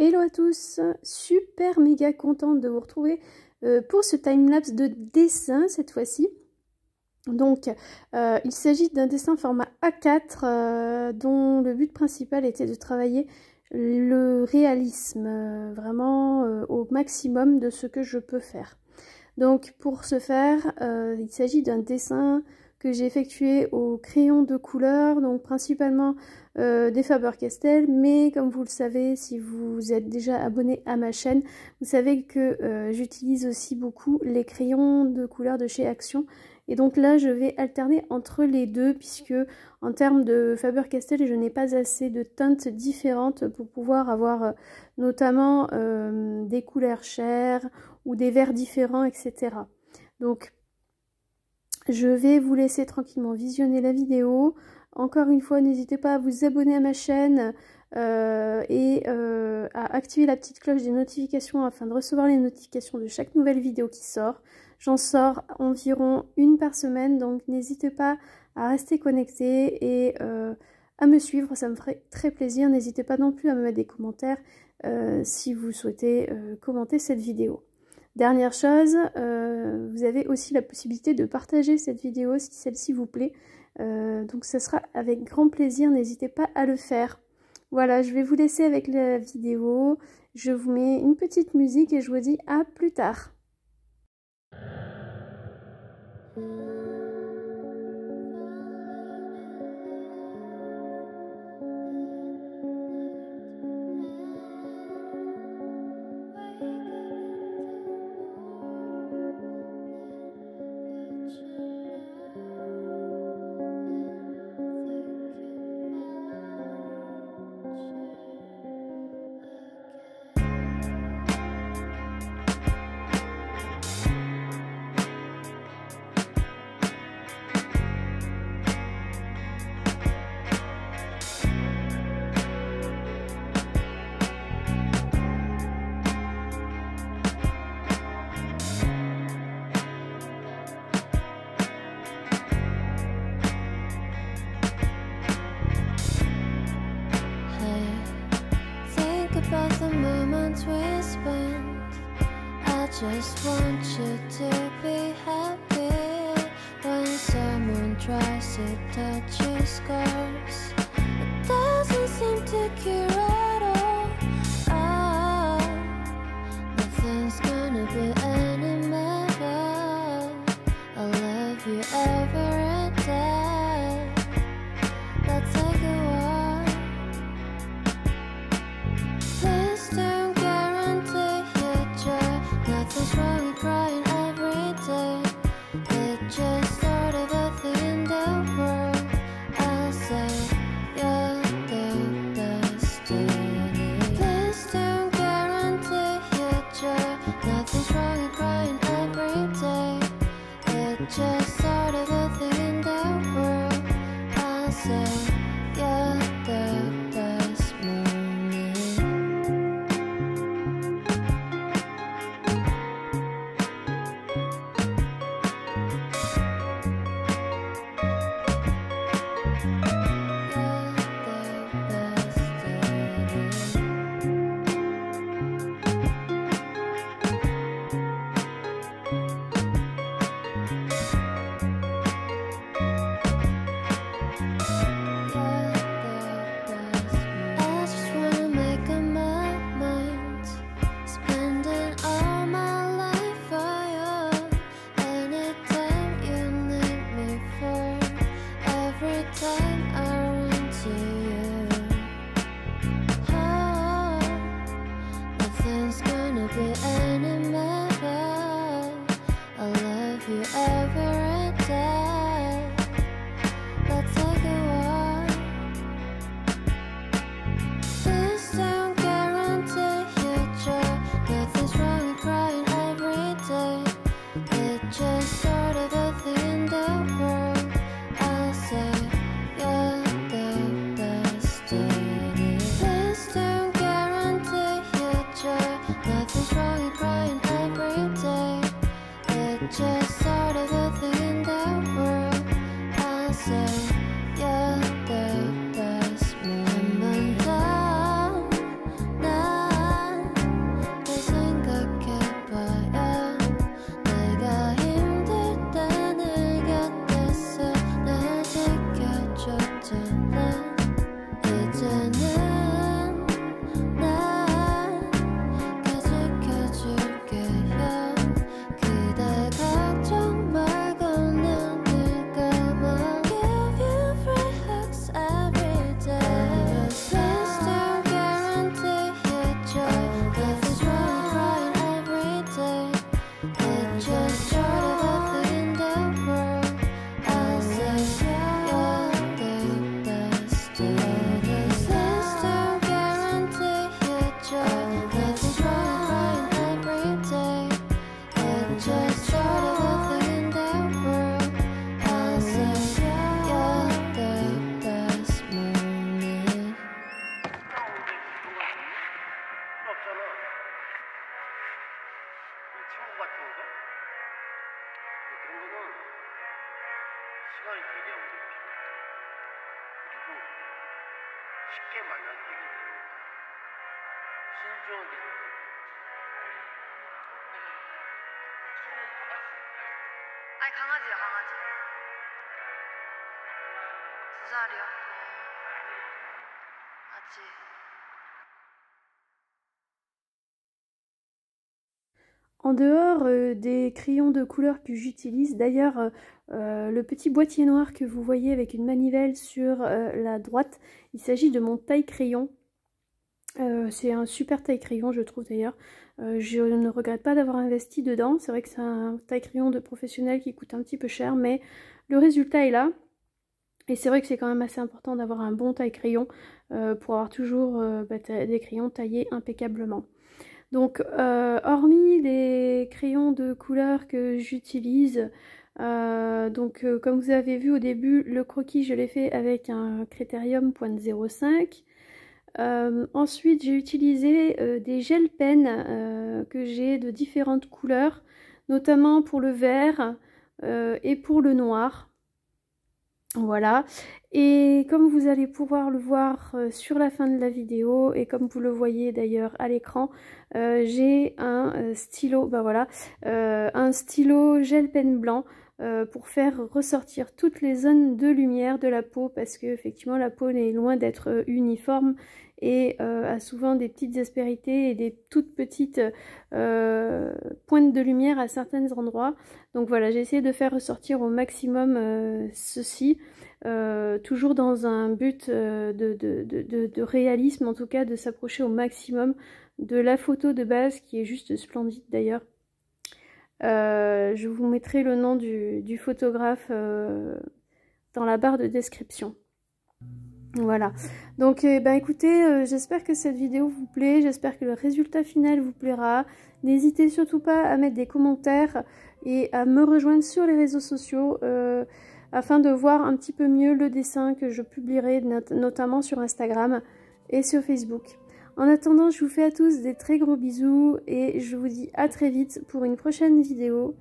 Hello à tous, super méga contente de vous retrouver euh, pour ce timelapse de dessin cette fois-ci. Donc euh, il s'agit d'un dessin format A4 euh, dont le but principal était de travailler le réalisme vraiment au maximum de ce que je peux faire. Donc pour ce faire, il s'agit d'un dessin que j'ai effectué au crayon de couleur, donc principalement euh, des Faber-Castell, mais comme vous le savez, si vous êtes déjà abonné à ma chaîne, vous savez que euh, j'utilise aussi beaucoup les crayons de couleur de chez Action. Et donc là, je vais alterner entre les deux, puisque en termes de Faber-Castell, je n'ai pas assez de teintes différentes pour pouvoir avoir euh, notamment des couleurs chères ou des verts différents, etc. Donc je vais vous laisser tranquillement visionner la vidéo. Encore une fois, n'hésitez pas à vous abonner à ma chaîne euh, et euh, à activer la petite cloche des notifications afin de recevoir les notifications de chaque nouvelle vidéo qui sort. J'en sors environ une par semaine, donc n'hésitez pas à rester connecté et euh, à me suivre, ça me ferait très plaisir. N'hésitez pas non plus à me mettre des commentaires si vous souhaitez commenter cette vidéo. Dernière chose, vous avez aussi la possibilité de partager cette vidéo si celle-ci vous plaît. Euh, donc ce sera avec grand plaisir, n'hésitez pas à le faire. Voilà, je vais vous laisser avec la vidéo. Je vous mets une petite musique et je vous dis à plus tard. Just want you to be happy when someone tries to touch your scars. It doesn't seem to cure 시간이 되게 필요해. 그리고 쉽게 색이 되니까 신중하게 선택해. 아니 강아지요 강아지 두 살이요 어. 아직 En dehors euh, des crayons de couleur que j'utilise, d'ailleurs euh, euh, le petit boîtier noir que vous voyez avec une manivelle sur la droite, il s'agit de mon taille crayon. Euh, c'est un super taille crayon je trouve d'ailleurs. Je ne regrette pas d'avoir investi dedans. C'est vrai que c'est un taille crayon de professionnel qui coûte un petit peu cher, mais le résultat est là. Et c'est vrai que c'est quand même assez important d'avoir un bon taille crayon euh, pour avoir toujours bah, des crayons taillés impeccablement. Donc, euh, hormis les crayons de couleur que j'utilise, euh, donc euh, comme vous avez vu au début, le croquis je l'ai fait avec un Critérium .05. Ensuite, j'ai utilisé des gel pens euh, que j'ai de différentes couleurs, notamment pour le vert et pour le noir. Voilà, et comme vous allez pouvoir le voir euh, sur la fin de la vidéo, et comme vous le voyez d'ailleurs à l'écran, euh, j'ai un euh, stylo, bah voilà, un stylo gel pen blanc euh, pour faire ressortir toutes les zones de lumière de la peau, parce que effectivement la peau est loin d'être euh, uniforme et a souvent des petites aspérités et des toutes petites pointes de lumière à certains endroits. Donc voilà, j'ai essayé de faire ressortir au maximum ceci. Euh, toujours dans un but euh, de, réalisme, en tout cas de s'approcher au maximum de la photo de base qui est juste splendide d'ailleurs. Euh, je vous mettrai le nom du, photographe dans la barre de description. Voilà. Donc, eh ben, écoutez, j'espère que cette vidéo vous plaît. J'espère que le résultat final vous plaira. N'hésitez surtout pas à mettre des commentaires et à me rejoindre sur les réseaux sociaux. Euh, afin de voir un petit peu mieux le dessin que je publierai not notamment sur Instagram et sur Facebook. En attendant, je vous fais à tous des très gros bisous et je vous dis à très vite pour une prochaine vidéo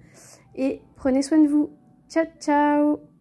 et prenez soin de vous. Ciao ciao